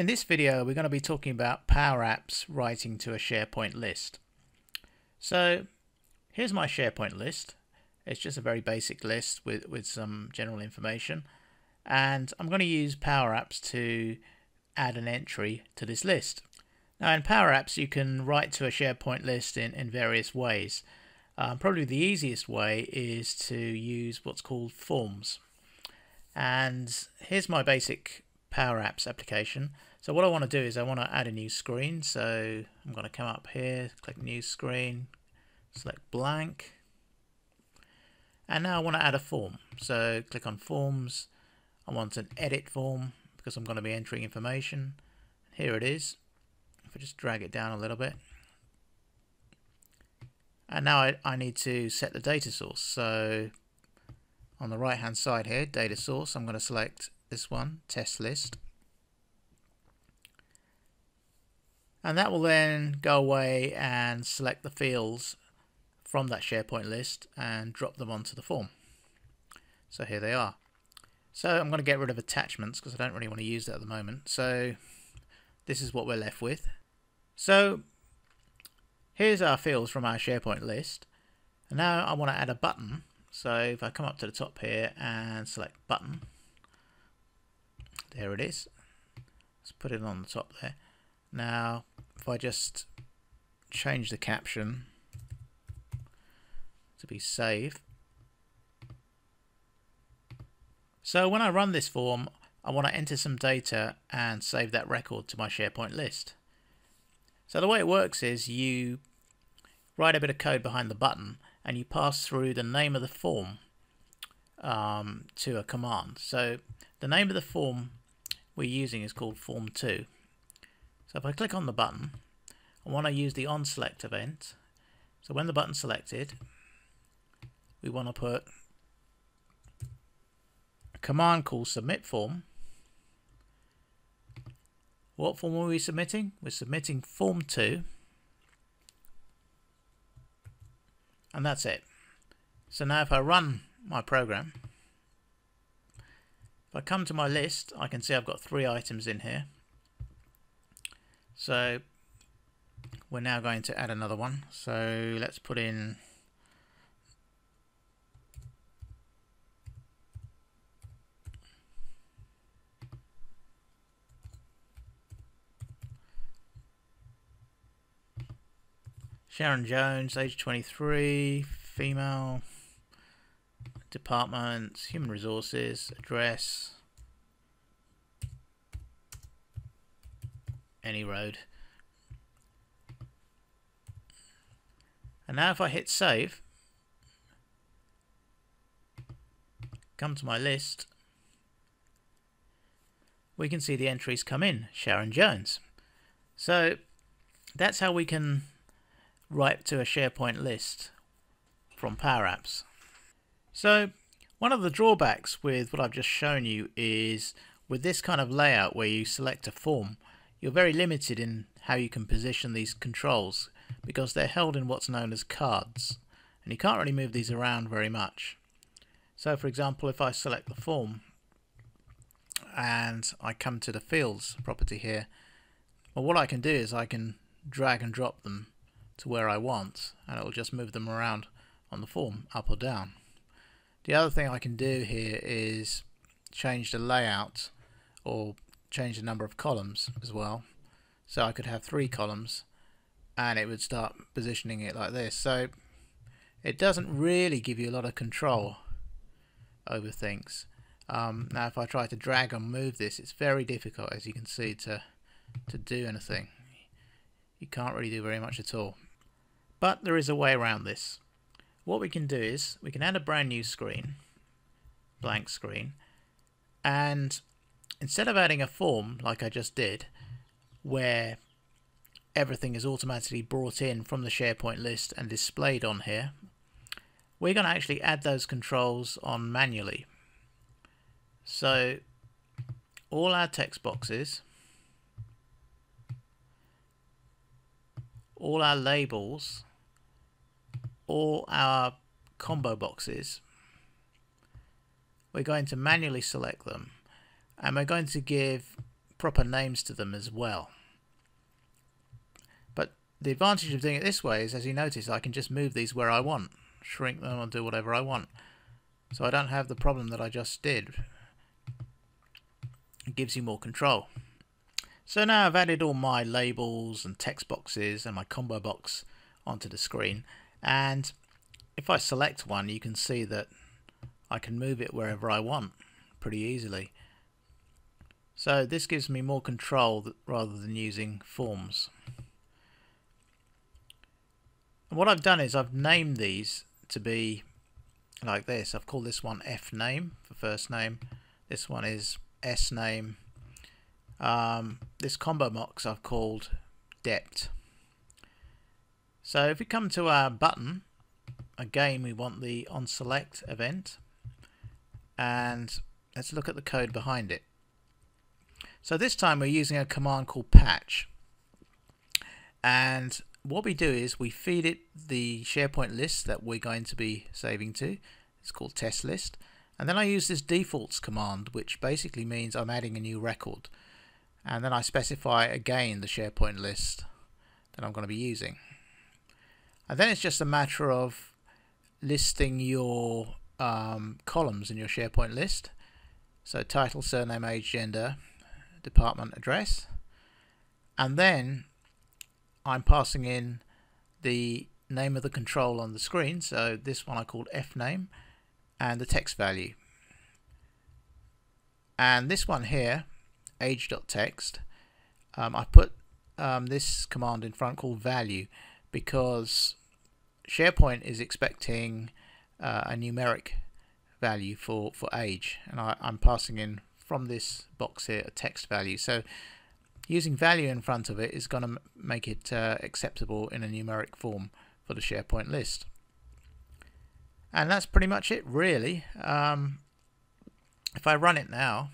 In this video we're going to be talking about Power Apps writing to a SharePoint list. So here's my SharePoint list. It's just a very basic list with, with some general information and I'm going to use Power Apps to add an entry to this list. Now in Power Apps you can write to a SharePoint list in, in various ways. Um, probably the easiest way is to use what's called forms. And here's my basic Power Apps application. So what I want to do is I want to add a new screen. So I'm going to come up here, click new screen, select blank. And now I want to add a form. So click on forms. I want an edit form because I'm going to be entering information. Here it is. If I just drag it down a little bit. And now I, I need to set the data source. So on the right hand side here, data source, I'm going to select this one, test list. And that will then go away and select the fields from that SharePoint list and drop them onto the form. So here they are. So I'm going to get rid of attachments because I don't really want to use that at the moment. So this is what we're left with. So here's our fields from our SharePoint list. And now I want to add a button. So if I come up to the top here and select button, there it is. Let's put it on the top there. Now, if I just change the caption to be save. So when I run this form, I want to enter some data and save that record to my SharePoint list. So the way it works is you write a bit of code behind the button and you pass through the name of the form um, to a command. So the name of the form we're using is called form2. So if I click on the button, I want to use the onSelect event. So when the button's selected, we want to put a command called submit form. What form are we submitting? We're submitting form 2. And that's it. So now if I run my program, if I come to my list, I can see I've got three items in here. So we're now going to add another one. So let's put in Sharon Jones, age 23, female, department, human resources, address, any road. And now if I hit save, come to my list, we can see the entries come in, Sharon Jones. So that's how we can write to a SharePoint list from Power Apps. So one of the drawbacks with what I've just shown you is with this kind of layout where you select a form, you're very limited in how you can position these controls because they're held in what's known as cards and you can't really move these around very much. So for example if I select the form and I come to the fields property here well what I can do is I can drag and drop them to where I want and it will just move them around on the form up or down. The other thing I can do here is change the layout or change the number of columns as well. So I could have three columns and it would start positioning it like this. So it doesn't really give you a lot of control over things. Um, now if I try to drag and move this it's very difficult as you can see to to do anything. You can't really do very much at all. But there is a way around this. What we can do is we can add a brand new screen, blank screen, and instead of adding a form like I just did, where everything is automatically brought in from the SharePoint list and displayed on here, we're going to actually add those controls on manually. So all our text boxes, all our labels, all our combo boxes, we're going to manually select them and we're going to give proper names to them as well. But the advantage of doing it this way is, as you notice, I can just move these where I want, shrink them or do whatever I want. So I don't have the problem that I just did. It gives you more control. So now I've added all my labels and text boxes and my combo box onto the screen and if I select one you can see that I can move it wherever I want pretty easily. So this gives me more control rather than using forms. And what I've done is I've named these to be like this. I've called this one F name for first name. This one is S name um, this combo box I've called depth. So if we come to our button, again we want the on select event and let's look at the code behind it. So this time we're using a command called patch and what we do is we feed it the SharePoint list that we're going to be saving to. It's called test list and then I use this defaults command which basically means I'm adding a new record and then I specify again the SharePoint list that I'm going to be using. And then it's just a matter of listing your um, columns in your SharePoint list. So title, surname, age, gender, department, address. And then I'm passing in the name of the control on the screen. So this one I called fname and the text value. And this one here age.text, um, I put um, this command in front called value because SharePoint is expecting uh, a numeric value for, for age and I, I'm passing in from this box here a text value. So using value in front of it is going to make it uh, acceptable in a numeric form for the SharePoint list. And that's pretty much it really. Um, if I run it now,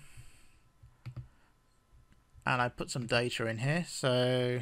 and I put some data in here so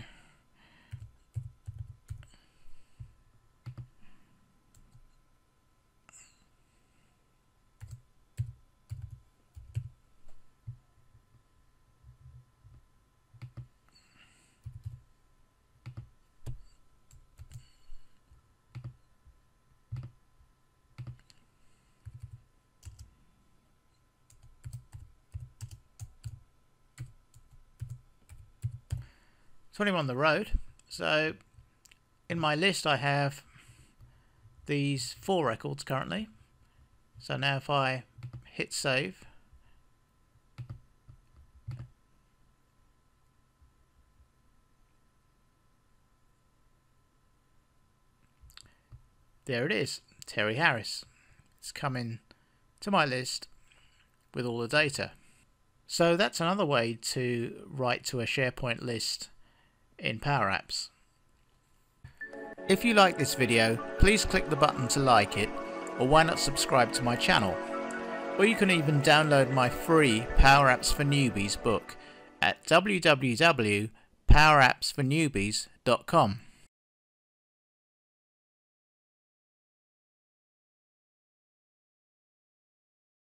So when I'm on the road, so in my list I have these four records currently. So now if I hit save, there it is, Terry Harris. It's coming to my list with all the data. So that's another way to write to a SharePoint list in Power Apps. If you like this video, please click the button to like it, or why not subscribe to my channel. Or you can even download my free Power Apps for Newbies book at www.powerappsfornewbies.com.